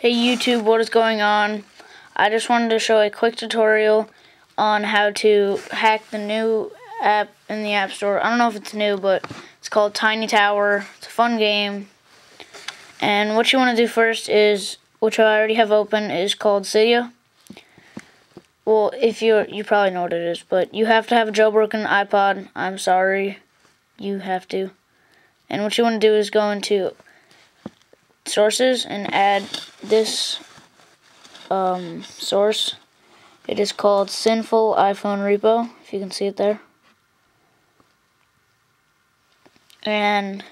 Hey YouTube, what is going on? I just wanted to show a quick tutorial on how to hack the new app in the App Store. I don't know if it's new, but it's called Tiny Tower. It's a fun game. And what you want to do first is, which I already have open, is called Cydia. Well, if you're, you probably know what it is, but you have to have a jailbroken iPod. I'm sorry, you have to. And what you want to do is go into sources and add this um, source. It is called Sinful iPhone Repo, if you can see it there. And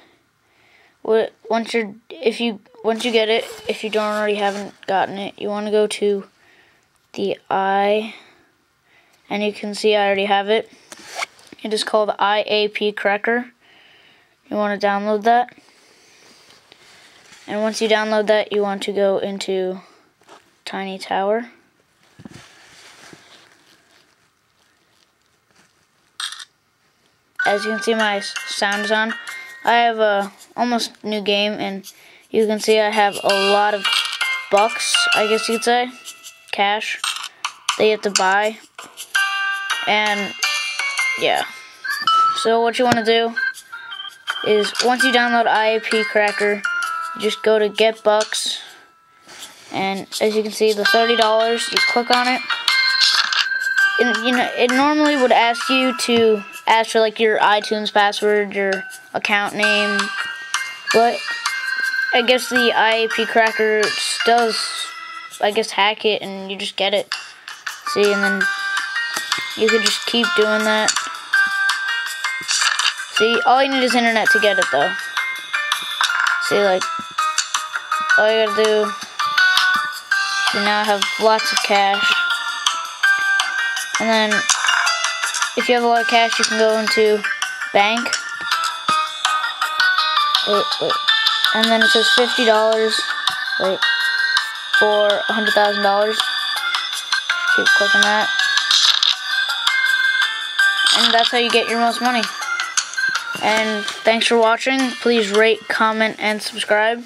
once you're, if you once you get it, if you don't already haven't gotten it, you want to go to the i, and you can see I already have it. It is called IAP Cracker. You want to download that. And once you download that, you want to go into Tiny Tower. As you can see, my sound is on. I have a almost new game, and you can see I have a lot of bucks, I guess you could say, cash that you have to buy. And, yeah. So what you want to do is, once you download IAP Cracker, just go to get bucks and as you can see the $30 you click on it. And you know it normally would ask you to ask for like your iTunes password your account name but I guess the IAP cracker does I guess hack it and you just get it. See and then you can just keep doing that. See all you need is internet to get it though see like all you gotta do you now have lots of cash. And then if you have a lot of cash you can go into bank. Wait wait. And then it says $50 wait for $100,000 keep clicking that. And that's how you get your most money and thanks for watching. Please rate comment and subscribe